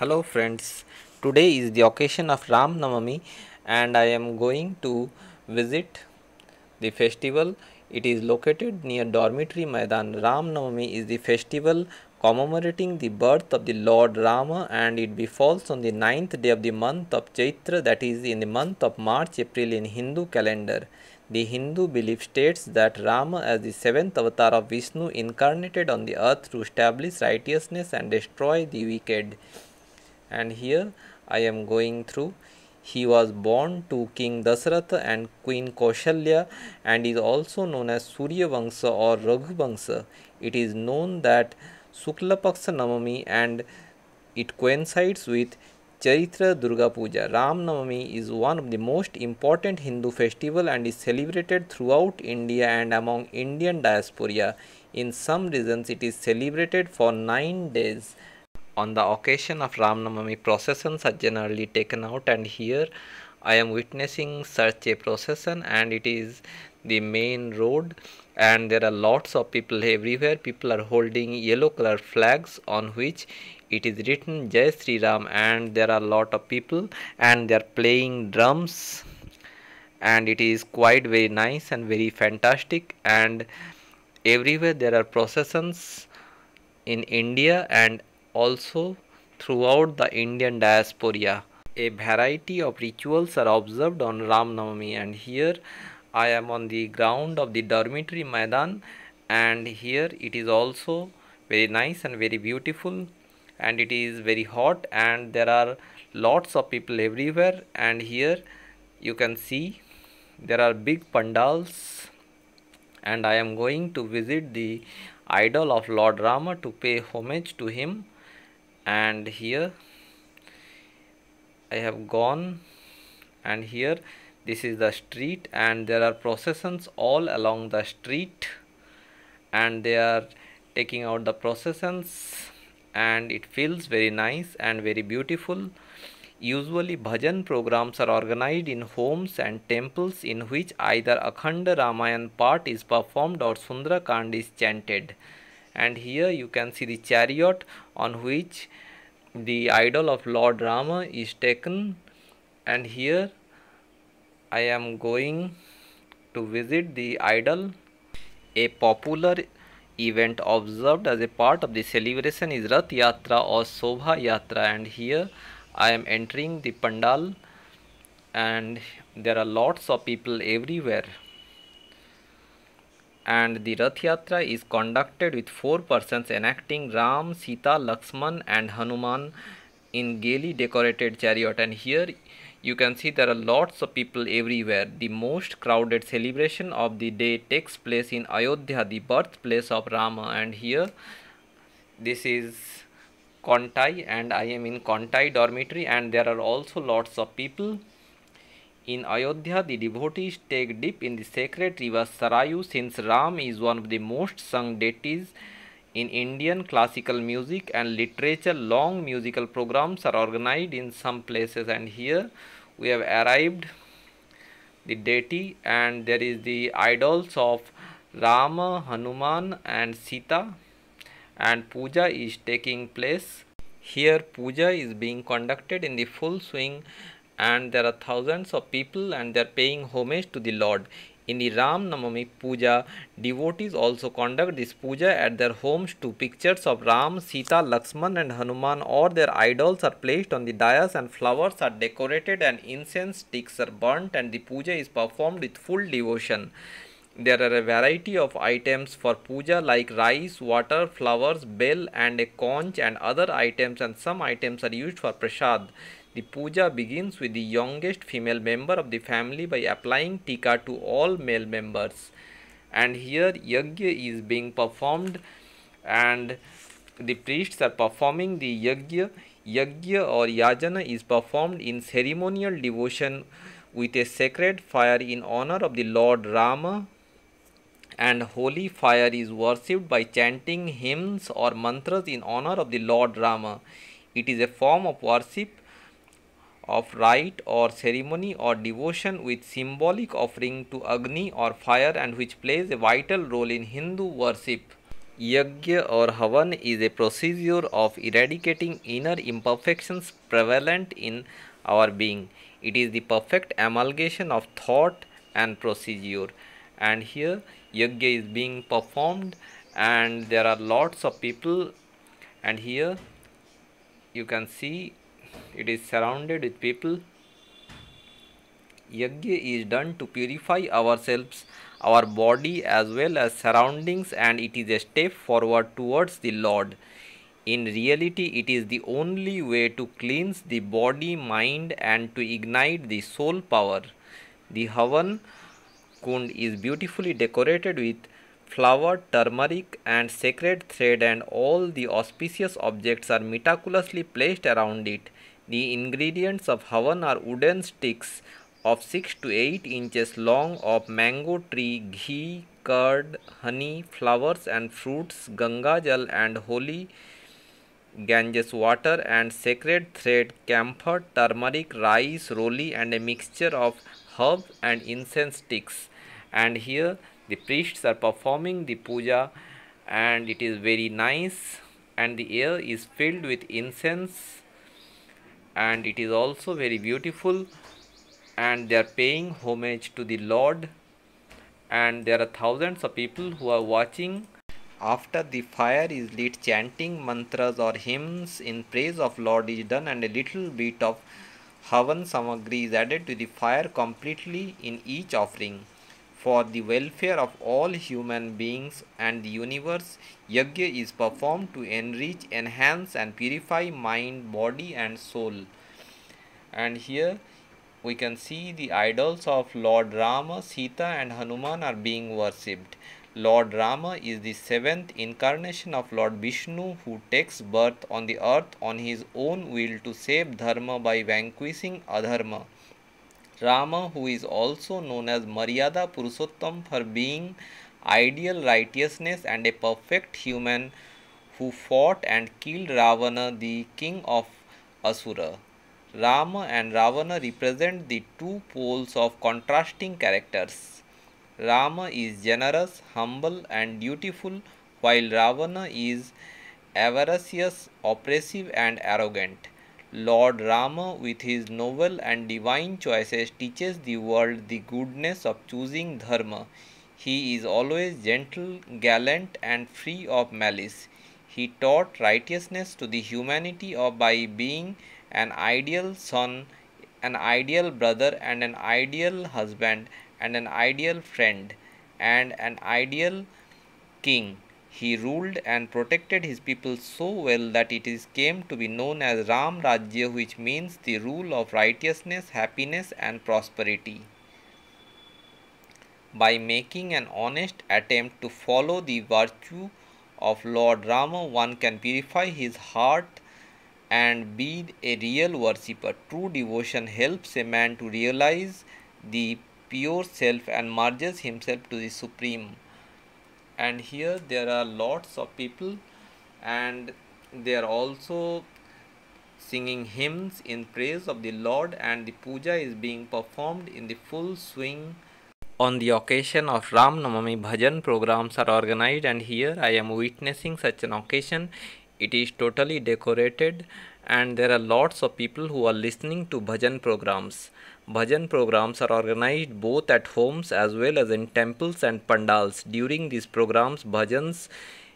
Hello friends, today is the occasion of Ram Navami and I am going to visit the festival. It is located near Dormitory Maidan. Ram Navami is the festival commemorating the birth of the Lord Rama and it befalls on the ninth day of the month of Chaitra that is in the month of March April in Hindu calendar. The Hindu belief states that Rama as the seventh avatar of Vishnu incarnated on the earth to establish righteousness and destroy the wicked and here I am going through. He was born to King Dasratha and Queen Kaushalya and is also known as Surya Vangsha or Raghu Vangsha. It is known that Shukla Paksha Navami and it coincides with Chaitra Durga Puja. Ram Navami is one of the most important Hindu festival and is celebrated throughout India and among Indian diaspora. In some regions it is celebrated for 9 days on the occasion of Ram Navami processions are generally taken out and here I am witnessing such a procession and it is the main road. And there are lots of people everywhere. People are holding yellow color flags on which it is written Jai Sri Ram and there are a lot of people and they are playing drums. And it is quite very nice and very fantastic. And everywhere there are processions in India and also throughout the Indian diaspora. A variety of rituals are observed on Ram Navami and here I am on the ground of the dormitory Maidan and here it is also very nice and very beautiful and it is very hot and there are lots of people everywhere and here you can see there are big pandals and I am going to visit the idol of Lord Rama to pay homage to him and here I have gone and here this is the street and there are processions all along the street and they are taking out the processions and it feels very nice and very beautiful. Usually bhajan programs are organized in homes and temples in which either akhanda ramayan part is performed or sundarakand is chanted. And here you can see the chariot on which the idol of Lord Rama is taken and here I am going to visit the idol. A popular event observed as a part of the celebration is Rath Yatra or Sobha Yatra and here I am entering the Pandal and there are lots of people everywhere and the Rath Yatra is conducted with four persons enacting Ram, Sita, Lakshman and Hanuman in gaily decorated chariot. And here you can see there are lots of people everywhere. The most crowded celebration of the day takes place in Ayodhya, the birthplace of Rama. And here this is Contai and I am in Contai dormitory and there are also lots of people in Ayodhya, the devotees take dip in the sacred river Sarayu since Ram is one of the most sung deities in Indian classical music and literature. Long musical programs are organized in some places and here we have arrived the deity and there is the idols of Rama, Hanuman and Sita and puja is taking place. Here puja is being conducted in the full swing and there are thousands of people and they are paying homage to the Lord. In the Ram Navami Puja, devotees also conduct this puja at their homes to pictures of Ram, Sita, Lakshman and Hanuman or their idols are placed on the dais and flowers are decorated and incense sticks are burnt and the puja is performed with full devotion. There are a variety of items for puja like rice, water, flowers, bell and a conch and other items and some items are used for prasad. The puja begins with the youngest female member of the family by applying tika to all male members. And here yagya is being performed and the priests are performing the yagya. Yagya or yajana is performed in ceremonial devotion with a sacred fire in honor of the Lord Rama and holy fire is worshipped by chanting hymns or mantras in honor of the Lord Rama. It is a form of worship of rite or ceremony or devotion with symbolic offering to Agni or fire and which plays a vital role in Hindu worship. Yajna or Havan is a procedure of eradicating inner imperfections prevalent in our being. It is the perfect amalgamation of thought and procedure. And here Yajna is being performed and there are lots of people and here you can see it is surrounded with people. Yagya is done to purify ourselves our body as well as surroundings and it is a step forward towards the lord. In reality it is the only way to cleanse the body mind and to ignite the soul power. The havan kund is beautifully decorated with flower, turmeric and sacred thread and all the auspicious objects are meticulously placed around it. The ingredients of Havan are wooden sticks of 6 to 8 inches long of mango tree, ghee, curd, honey, flowers and fruits, Ganga jal and holy Ganges water and sacred thread, camphor, turmeric, rice, roli and a mixture of herb and incense sticks. And here the priests are performing the puja and it is very nice and the air is filled with incense and it is also very beautiful. And they are paying homage to the lord. And there are thousands of people who are watching. After the fire is lit chanting mantras or hymns in praise of lord is done. And a little bit of havan samagri is added to the fire completely in each offering for the welfare of all human beings and the universe, yajna is performed to enrich, enhance, and purify mind, body, and soul. And here we can see the idols of Lord Rama, Sita, and Hanuman are being worshipped. Lord Rama is the seventh incarnation of Lord Vishnu who takes birth on the earth on his own will to save Dharma by vanquishing Adharma. Rama, who is also known as Maryada Purushottam for being ideal righteousness and a perfect human who fought and killed Ravana, the king of Asura. Rama and Ravana represent the two poles of contrasting characters. Rama is generous, humble, and dutiful, while Ravana is avaricious, oppressive, and arrogant. Lord Rama, with his noble and divine choices, teaches the world the goodness of choosing Dharma. He is always gentle, gallant, and free of malice. He taught righteousness to the humanity of by being an ideal son, an ideal brother, and an ideal husband, and an ideal friend, and an ideal king. He ruled and protected his people so well that it is came to be known as Ram Rajya which means the rule of righteousness, happiness and prosperity. By making an honest attempt to follow the virtue of Lord Rama, one can purify his heart and be a real worshipper. True devotion helps a man to realize the pure self and merges himself to the Supreme and here there are lots of people and they are also singing hymns in praise of the Lord and the puja is being performed in the full swing. On the occasion of Ram Navami bhajan programs are organized and here I am witnessing such an occasion. It is totally decorated and there are lots of people who are listening to bhajan programs. Bhajan programs are organized both at homes as well as in temples and pandals. During these programs, bhajans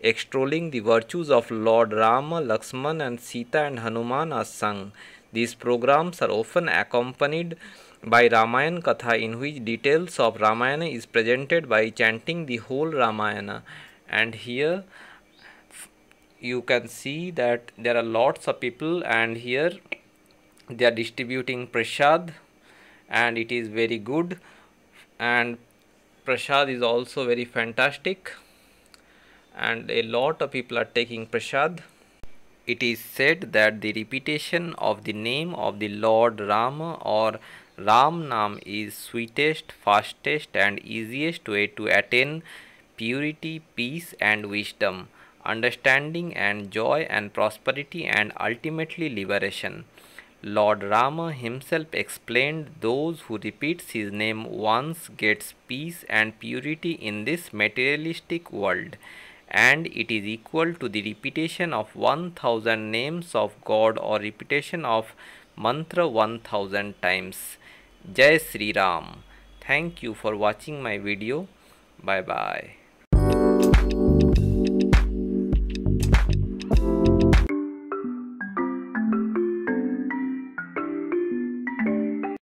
extolling the virtues of Lord Rama, Lakshman and Sita and Hanuman are sung. These programs are often accompanied by Ramayana Katha in which details of Ramayana is presented by chanting the whole Ramayana. And here you can see that there are lots of people and here they are distributing prasad and it is very good. And prasad is also very fantastic. And a lot of people are taking prasad it is said that the repetition of the name of the lord rama or ram nam is sweetest fastest and easiest way to attain purity peace and wisdom understanding and joy and prosperity and ultimately liberation. Lord Rama himself explained those who repeats his name once gets peace and purity in this materialistic world and it is equal to the repetition of 1000 names of God or repetition of mantra 1000 times. Jai Sri Ram. Thank you for watching my video. Bye bye.